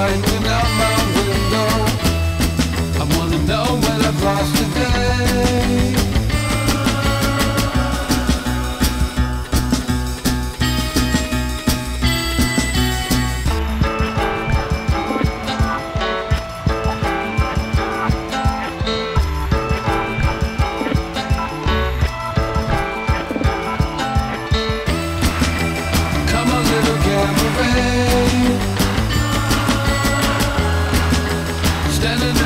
I'm standing